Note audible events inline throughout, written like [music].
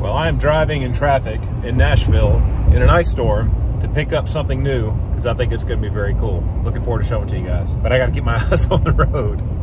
Well, I am driving in traffic in Nashville in an ice storm to pick up something new because I think it's going to be very cool. Looking forward to showing it to you guys. But I got to keep my [laughs] eyes on the road.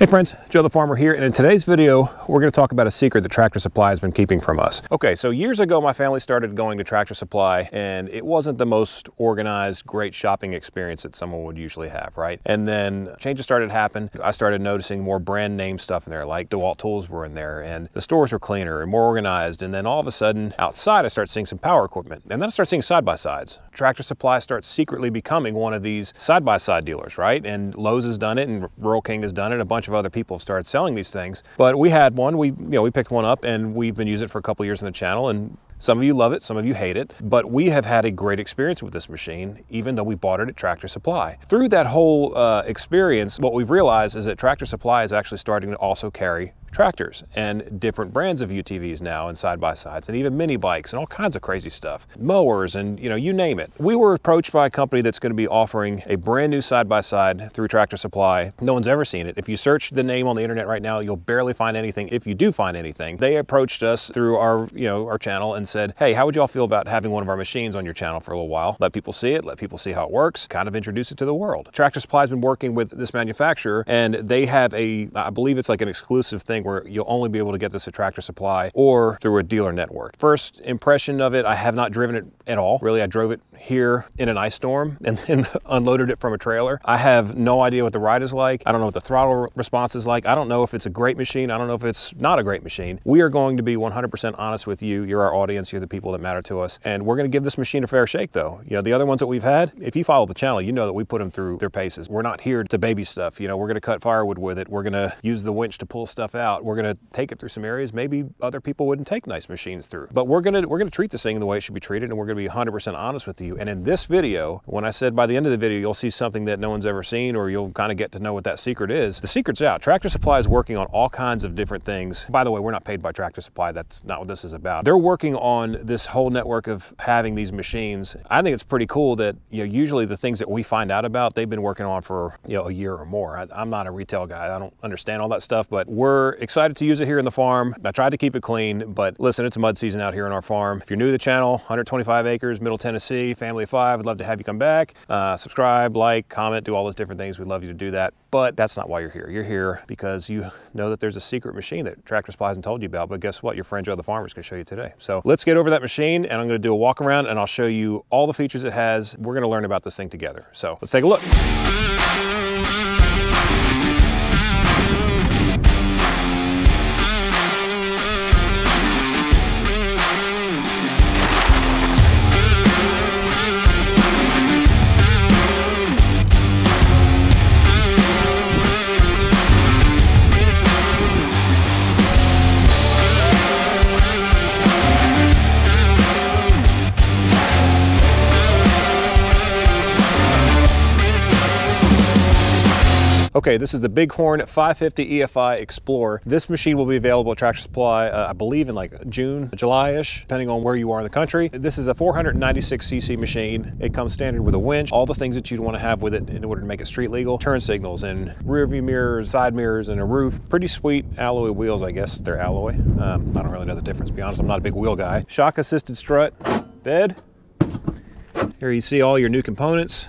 Hey friends, Joe the Farmer here, and in today's video, we're gonna talk about a secret that Tractor Supply has been keeping from us. Okay, so years ago, my family started going to Tractor Supply, and it wasn't the most organized, great shopping experience that someone would usually have, right? And then changes started to happen. I started noticing more brand name stuff in there, like DeWalt tools were in there, and the stores were cleaner and more organized. And then all of a sudden, outside, I start seeing some power equipment. And then I start seeing side-by-sides. Tractor Supply starts secretly becoming one of these side-by-side -side dealers, right? And Lowe's has done it, and Rural King has done it, a bunch of other people have started selling these things. But we had one, we, you know, we picked one up and we've been using it for a couple years on the channel and some of you love it, some of you hate it, but we have had a great experience with this machine, even though we bought it at Tractor Supply. Through that whole uh, experience, what we've realized is that Tractor Supply is actually starting to also carry tractors and different brands of UTVs now and side-by-sides and even mini bikes and all kinds of crazy stuff. Mowers and you know, you name it. We were approached by a company that's going to be offering a brand new side-by-side -side through Tractor Supply. No one's ever seen it. If you search the name on the internet right now, you'll barely find anything. If you do find anything, they approached us through our, you know, our channel and said, hey, how would y'all feel about having one of our machines on your channel for a little while? Let people see it, let people see how it works, kind of introduce it to the world. Tractor Supply has been working with this manufacturer and they have a, I believe it's like an exclusive thing thing where you'll only be able to get this at Tractor Supply or through a dealer network. First impression of it, I have not driven it at all. Really, I drove it here in an ice storm [laughs] and then unloaded it from a trailer. I have no idea what the ride is like. I don't know what the throttle response is like. I don't know if it's a great machine. I don't know if it's not a great machine. We are going to be 100% honest with you. You're our audience. You're the people that matter to us. And we're going to give this machine a fair shake though. You know, the other ones that we've had, if you follow the channel, you know that we put them through their paces. We're not here to baby stuff. You know, we're going to cut firewood with it. We're going to use the winch to pull stuff out. We're going to take it through some areas maybe other people wouldn't take nice machines through. But we're to we're to treat this thing the way it should be treated and we're to be 100% honest with you. And in this video, when I said by the end of the video you'll see something that no one's ever seen or you'll kind of get to know what that secret is, the secret's out. Tractor Supply is working on all kinds of different things. By the way, we're not paid by Tractor Supply. That's not what this is about. They're working on this whole network of having these machines. I think it's pretty cool that you know usually the things that we find out about they've been working on for you know a year or more. I, I'm not a retail guy. I don't understand all that stuff, but we're excited to use it here in the farm. I tried to keep it clean, but listen, it's mud season out here on our farm. If you're new to the channel, 125 acres, Middle Tennessee, family of five, I'd love to have you come back. Uh, subscribe, like, comment, do all those different things. We'd love you to do that. But that's not why you're here. You're here because you know that there's a secret machine that Tractor Supply hasn't told you about. But guess what? Your friend Joe the Farmer is to show you today. So let's get over that machine and I'm going to do a walk around and I'll show you all the features it has. We're going to learn about this thing together. So let's take a look. Okay, this is the Bighorn 550 EFI Explorer. This machine will be available at Tractor Supply, uh, I believe in like June, July-ish, depending on where you are in the country. This is a 496cc machine. It comes standard with a winch, all the things that you'd want to have with it in order to make it street legal. Turn signals and rear view mirrors, side mirrors, and a roof. Pretty sweet alloy wheels, I guess they're alloy. Um, I don't really know the difference, to be honest. I'm not a big wheel guy. Shock assisted strut, bed. Here you see all your new components.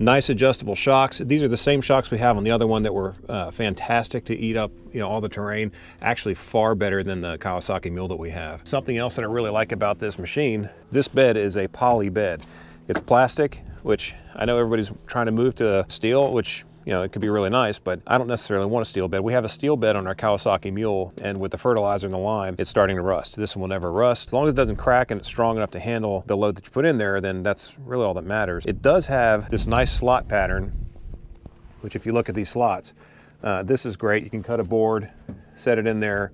Nice adjustable shocks. These are the same shocks we have on the other one that were uh, fantastic to eat up you know, all the terrain. Actually far better than the Kawasaki Mule that we have. Something else that I really like about this machine, this bed is a poly bed. It's plastic, which I know everybody's trying to move to steel, which you know, it could be really nice, but I don't necessarily want a steel bed. We have a steel bed on our Kawasaki Mule, and with the fertilizer and the lime, it's starting to rust. This one will never rust. As long as it doesn't crack and it's strong enough to handle the load that you put in there, then that's really all that matters. It does have this nice slot pattern, which if you look at these slots, uh, this is great. You can cut a board, set it in there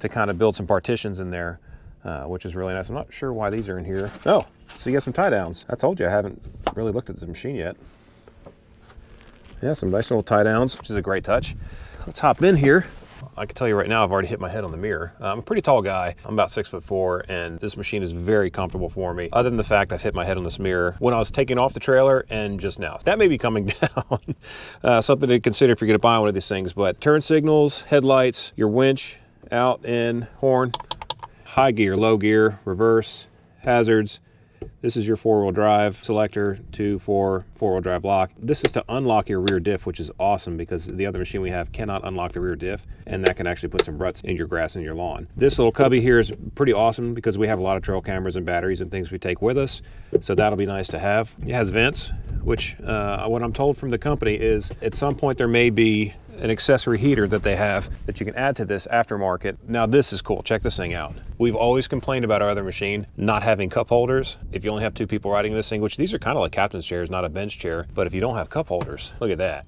to kind of build some partitions in there, uh, which is really nice. I'm not sure why these are in here. Oh, so you got some tie downs. I told you I haven't really looked at the machine yet. Yeah, some nice little tie downs, which is a great touch. Let's hop in here. I can tell you right now, I've already hit my head on the mirror. Uh, I'm a pretty tall guy. I'm about six foot four, and this machine is very comfortable for me, other than the fact I've hit my head on this mirror when I was taking off the trailer and just now. That may be coming [laughs] down. uh, something to consider if you're gonna buy one of these things, but turn signals, headlights, your winch, out, in, horn, high gear, low gear, reverse, hazards, this is your four-wheel drive selector, two, four, four-wheel drive lock. This is to unlock your rear diff, which is awesome because the other machine we have cannot unlock the rear diff, and that can actually put some ruts in your grass and your lawn. This little cubby here is pretty awesome because we have a lot of trail cameras and batteries and things we take with us, so that'll be nice to have. It has vents, which uh, what I'm told from the company is at some point there may be an accessory heater that they have that you can add to this aftermarket. Now this is cool, check this thing out. We've always complained about our other machine not having cup holders. If you only have two people riding this thing, which these are kind of like captain's chairs, not a bench chair, but if you don't have cup holders, look at that.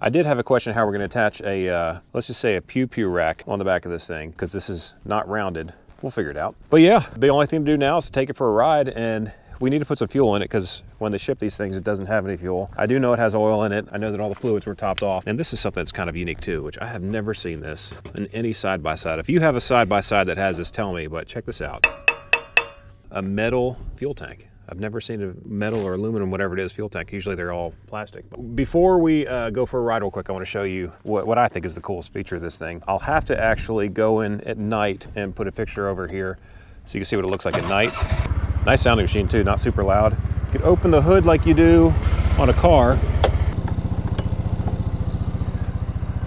I did have a question how we're gonna attach a, uh, let's just say a pew pew rack on the back of this thing, because this is not rounded. We'll figure it out. But yeah, the only thing to do now is to take it for a ride and we need to put some fuel in it because when they ship these things, it doesn't have any fuel. I do know it has oil in it. I know that all the fluids were topped off. And this is something that's kind of unique too, which I have never seen this in any side-by-side. -side. If you have a side-by-side -side that has this, tell me, but check this out. A metal fuel tank. I've never seen a metal or aluminum, whatever it is, fuel tank. Usually they're all plastic. Before we uh, go for a ride real quick, I want to show you what, what I think is the coolest feature of this thing. I'll have to actually go in at night and put a picture over here so you can see what it looks like at night. Nice sounding machine too, not super loud. You can open the hood like you do on a car.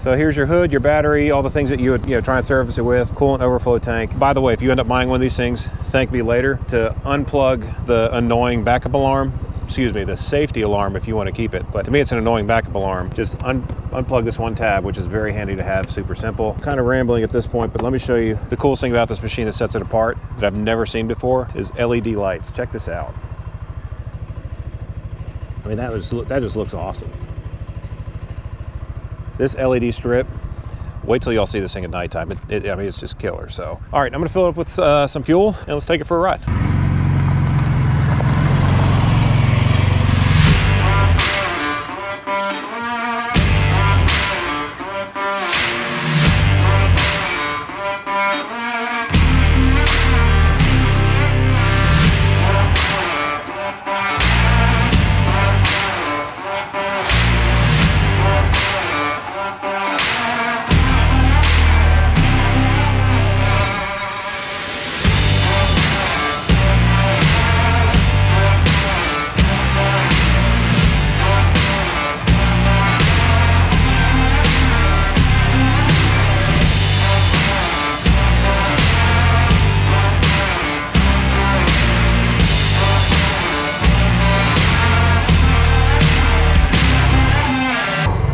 So here's your hood, your battery, all the things that you would you know, try and service it with, coolant overflow tank. By the way, if you end up buying one of these things, thank me later to unplug the annoying backup alarm excuse me, the safety alarm if you want to keep it. But to me, it's an annoying backup alarm. Just un unplug this one tab, which is very handy to have, super simple. Kind of rambling at this point, but let me show you the coolest thing about this machine that sets it apart that I've never seen before is LED lights. Check this out. I mean, that, was, that just looks awesome. This LED strip wait till y'all see this thing at nighttime. It, it, I mean, it's just killer. So, all right, I'm gonna fill it up with uh, some fuel and let's take it for a ride.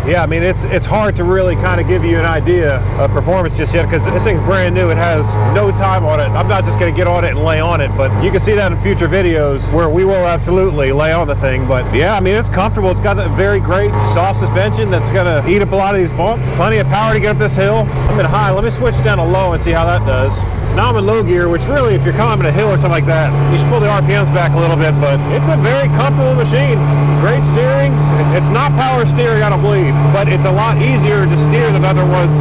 Yeah, I mean, it's it's hard to really kind of give you an idea of performance just yet because this thing's brand new. It has no time on it. I'm not just going to get on it and lay on it, but you can see that in future videos where we will absolutely lay on the thing. But yeah, I mean, it's comfortable. It's got a very great soft suspension that's going to eat up a lot of these bumps. Plenty of power to get up this hill. I'm in high. Let me switch down to low and see how that does. So now I'm in low gear, which really, if you're climbing a hill or something like that, you should pull the RPMs back a little bit, but it's a very comfortable machine. Great steering. It's not power steering, I don't believe but it's a lot easier to steer than other ones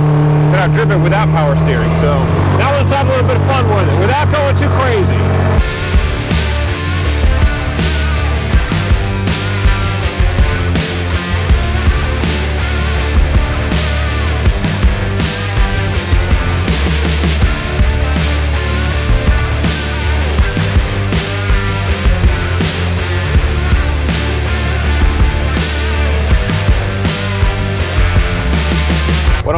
that I've driven without power steering. So that let's a little bit of fun with it without going too crazy.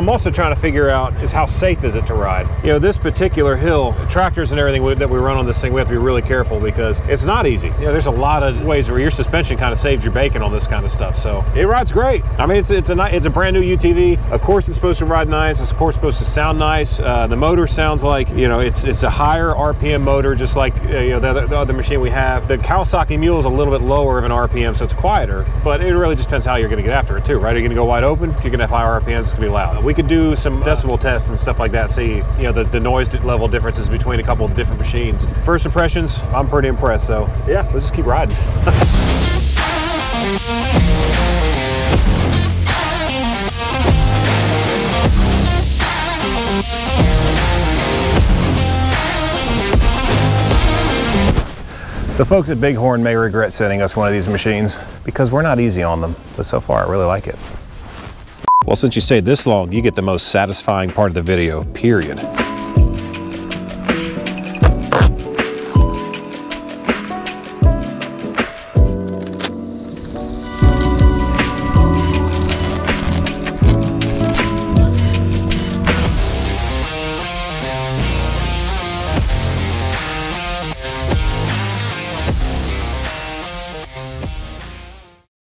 I'm also trying to figure out is how safe is it to ride. You know, this particular hill, tractors and everything that we run on this thing, we have to be really careful because it's not easy. You know, there's a lot of ways where your suspension kind of saves your bacon on this kind of stuff. So it rides great. I mean, it's it's a it's a brand new UTV. Of course, it's supposed to ride nice. It's of course supposed to sound nice. Uh, the motor sounds like you know it's it's a higher RPM motor, just like uh, you know the other, the other machine we have. The Kawasaki Mule is a little bit lower of an RPM, so it's quieter. But it really just depends how you're going to get after it too, right? You're you going to go wide open? You're going to have higher RPMs, it's going to be loud we could do some decibel tests and stuff like that, see you know the, the noise level differences between a couple of different machines. First impressions, I'm pretty impressed. So yeah, let's just keep riding. The folks at Bighorn may regret sending us one of these machines because we're not easy on them, but so far I really like it. Well, since you stayed this long, you get the most satisfying part of the video, period.